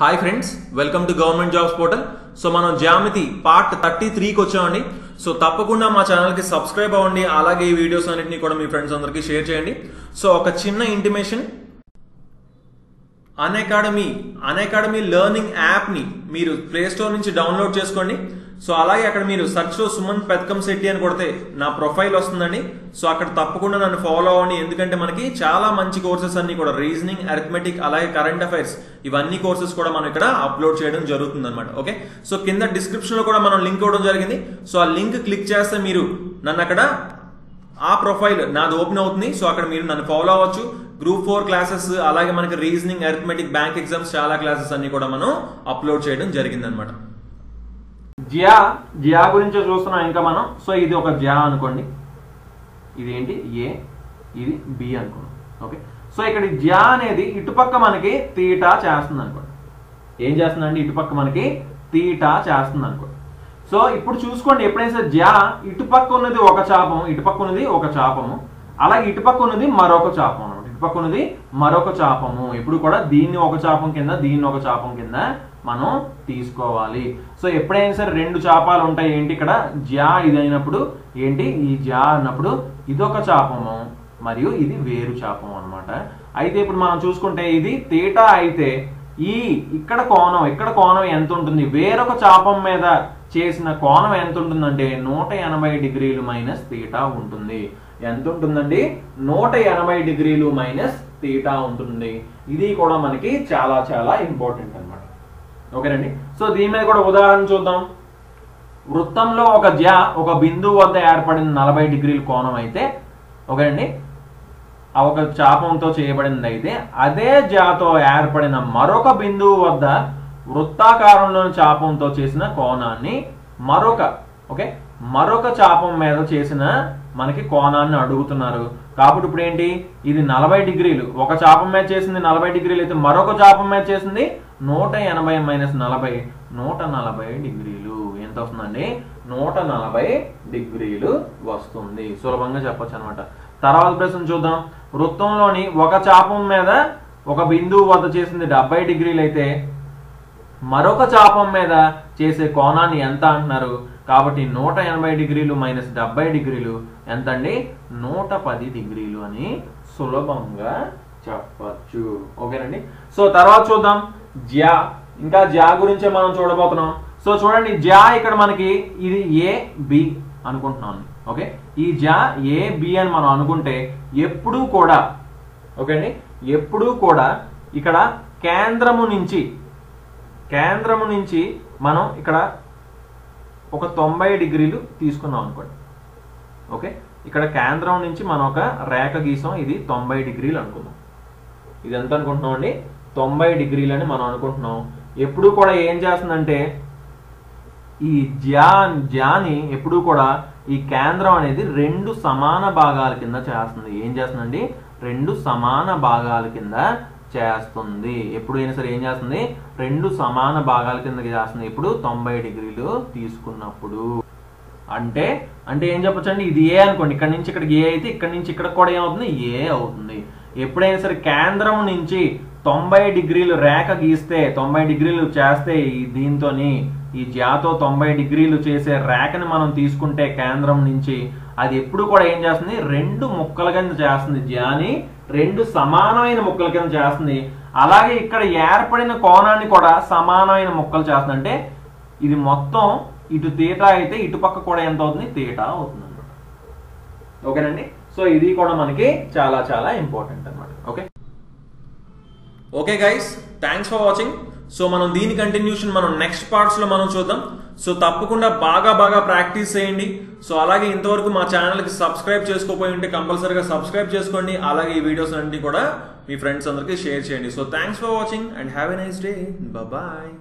Hi friends welcome to government jobs portal so మనం జామితి part thirty త్రీకి వచ్చామండి. So తప్పకుండా మా ఛానల్కి సబ్స్క్రైబ్ అవ్వండి. అలాగే ఈ వీడియోస్ అన్నింటినీ కూడా మీ ఫ్రెండ్స్ అందరికీ షేర్ చేయండి. సో ఒక చిన్న ఇంటిమేషన్ అన్అకాడమీ అన్అకాడమీ లెర్నింగ్ యాప్ని మీరు ప్లేస్టోర్ నుంచి డౌన్లోడ్ చేసుకోండి. సో అలాగే అక్కడ మీరు సర్చ్లో సుమన్ పెత్కం శెట్టి అని కొడితే నా ప్రొఫైల్ వస్తుందండి. సో అక్కడ తప్పకుండా నన్ను ఫాలో అవ్వండి. ఎందుకంటే మనకి చాలా మంచి కోర్సెస్ అన్ని కూడా రీజనింగ్ అరిథమెటిక్ అలాగే కరెంట్ అఫైర్స్ ఇవన్నీ కోర్సెస్ కూడా మనం ఇక్కడ అప్లోడ్ చేయడం జరుగుతుంది అనమాట ఓకే సో కింద డిస్క్రిప్షన్లో కూడా మనం లింక్ ఇవ్వడం జరిగింది. సో ఆ లింక్ క్లిక్ చేస్తే మీరు నన్ను అక్కడ ఆ ప్రొఫైల్ నాది ఓపెన్ అవుతుంది. సో అక్కడ మీరు నన్ను ఫాలో అవ్వచ్చు. గ్రూప్ ఫోర్ క్లాసెస్ అలాగే మనకి రీజనింగ్ అరిథమెటిక్ బ్యాంక్ ఎగ్జామ్స్ చాలా క్లాసెస్ అన్ని కూడా మనం అప్లోడ్ చేయడం జరిగింది అనమాట జియా జియా గురించి చూస్తున్నాం ఇంకా మనం. సో ఇది ఒక జియా అనుకోండి. ఇది ఏంటి ఏ. ఇది బి అనుకోండి. ఓకే. సో ఇక్కడ జియా అనేది ఇటుపక్క మనకి తీటా చేస్తుంది అనుకోండి ఏం చేస్తుందండి? ఇటుపక్క మనకి తీటా చేస్తుంది అనుకోండి సో ఇప్పుడు చూసుకోండి ఎప్పుడైనా జియా జ్యా ఇటుపక్క ఉన్నది ఒక చాపం ఇటుపక్క ఉన్నది ఒక చాపము అలాగే ఇటుపక్క ఉన్నది మరొక చాపం అనమాట మరొక చాపము. ఇప్పుడు కూడా దీన్ని ఒక చాపం కింద దీన్ని ఒక చాపం కింద మనం తీసుకోవాలి. సో ఎప్పుడైనా సరే రెండు చాపాలు ఉంటాయి. ఏంటి ఇక్కడ? జా ఇది అయినప్పుడు ఏంటి? ఈ జా అన్నప్పుడు ఇదొక చాపము మరియు ఇది వేరు చాపం అనమాట అయితే ఇప్పుడు మనం చూసుకుంటే ఇది తేటా అయితే ఈ ఇక్కడ కోణం ఇక్కడ కోణం ఎంత ఉంటుంది వేరొక చాపం మీద చేసిన కోణం ఎంత ఉంటుందంటే నూట ఎనభై డిగ్రీలు మైనస్ తీటా ఉంటుంది. ఎంత ఉంటుందండి నూట ఎనభై డిగ్రీలు మైనస్ తీటా ఉంటుంది ఇది కూడా మనకి చాలా చాలా ఇంపార్టెంట్ అన్నమాట. ఓకేనండి? సో దీని మీద కూడా ఉదాహరణ చూద్దాం. వృత్తంలో ఒక జ్యా ఒక బిందువు వద్ద ఏర్పడిన నలభై డిగ్రీల కోణం అయితే ఓకేనండి? ఆ ఒక చాపంతో చేయబడింది అయితే అదే జాతో ఏర్పడిన మరొక బిందువు వద్ద వృత్తాకారంలోని చాపంతో చేసిన కోణాన్ని మరొక ఓకే? మరొక చాపం మీద చేసిన మనకి కోణాన్ని అడుగుతున్నారు. కాబట్టి ఇప్పుడు ఏంటి? ఇది నలభై డిగ్రీలు. ఒక చాపం మీద చేసింది నలభై డిగ్రీలు అయితే మరొక చాపం మీద చేసింది నూట ఎనభై మైనస్ నలభై. నూట నలభై డిగ్రీలు. ఎంత వస్తుందండి? నూట నలభై డిగ్రీలు వస్తుంది. సులభంగా చెప్పొచ్చు అనమాట తర్వాత ప్రశ్న చూద్దాం. వృత్తంలోని ఒక చాపం మీద ఒక బిందువు వద్ద చేసింది డెబ్బై డిగ్రీలు అయితే మరొక చాపం మీద చేసే కోణాన్ని ఎంత అంటున్నారు? కాబట్టి నూట ఎనభై డిగ్రీలు మైనస్ డెబ్బై డిగ్రీలు ఎంత అండి నూట పది డిగ్రీలు అని సులభంగా చెప్పచ్చు. ఓకేనండి? సో తర్వాత చూద్దాం. జ్యా. ఇంకా జ్యా గురించే మనం చూడబోతున్నాం. సో చూడండి జ్యా ఇక్కడ మనకి ఇది ఏ బి అనుకుంటున్నాను ఓకే? ఈ జా ఏ బి అని మనం అనుకుంటే ఎప్పుడూ కూడా ఓకే అండి ఎప్పుడూ కూడా ఇక్కడ కేంద్రము నుంచి కేంద్రము నుంచి మనం ఇక్కడ ఒక తొంభై డిగ్రీలు తీసుకున్నాం అనుకోండి. ఓకే? ఇక్కడ కేంద్రం నుంచి మనం ఒక రేఖ గీసాం ఇది తొంభై డిగ్రీలు అనుకుందాం. ఇది ఎంత అనుకుంటున్నాం అండి? తొంభై డిగ్రీలు అని మనం అనుకుంటున్నాం. ఎప్పుడు కూడా ఏం చేస్తుందంటే ఈ జ్యా జ్యాని ఎప్పుడు కూడా ఈ కేంద్రం అనేది రెండు సమాన భాగాల కింద చేస్తుంది. ఏం చేస్తుందండి? రెండు సమాన భాగాల కింద చేస్తుంది. ఎప్పుడైనా సరే ఏం చేస్తుంది? రెండు సమాన భాగాల కింద చేస్తుంది. ఇప్పుడు తొంభై డిగ్రీలు తీసుకున్నప్పుడు. అంటే అంటే ఏం చెప్పొచ్చండి? ఇది ఏ అనుకోండి. ఇక్కడ నుంచి ఇక్కడికి ఏ అయితే ఇక్కడ నుంచి ఇక్కడ కూడా ఏమవుతుంది? ఏ అవుతుంది. ఎప్పుడైనా సరే కేంద్రం నుంచి తొంభై డిగ్రీలు రేఖ గీస్తే తొంభై డిగ్రీలు చేస్తే ఈ దీంతోని ఈ జాతో తొంభై డిగ్రీలు చేసే రేఖని మనం తీసుకుంటే కేంద్రం నుంచి అది ఎప్పుడు కూడా ఏం చేస్తుంది? రెండు ముక్కల కింద చేస్తుంది. జాని రెండు సమానమైన ముక్కల కింద చేస్తుంది. అలాగే ఇక్కడ ఏర్పడిన కోణాన్ని కూడా సమానమైన ముక్కలు చేస్తుంది. అంటే ఇది మొత్తం ఇటు తీటా అయితే ఇటుపక్క కూడా ఎంత అవుతుంది? తీటా అవుతుంది అనమాట ఓకేనండి? సో ఇది కూడా మనకి చాలా చాలా ఇంపార్టెంట్ అనమాట okay? Okay guys thanks for watching so మనం దీని కంటిన్యూషన్ మనం నెక్స్ట్ పార్ట్స్లో మనం చూద్దాం. సో తప్పకుండా బాగా బాగా ప్రాక్టీస్ చేయండి. సో అలాగే ఇంతవరకు మా ఛానల్కి సబ్స్క్రైబ్ చేసుకోపోయి ఉంటే కంపల్సరీగా సబ్స్క్రైబ్ చేసుకోండి. అలాగే ఈ వీడియోస్ అన్ని కూడా మీ ఫ్రెండ్స్ అందరికీ షేర్ చేయండి. So thanks for watching and have a nice day bye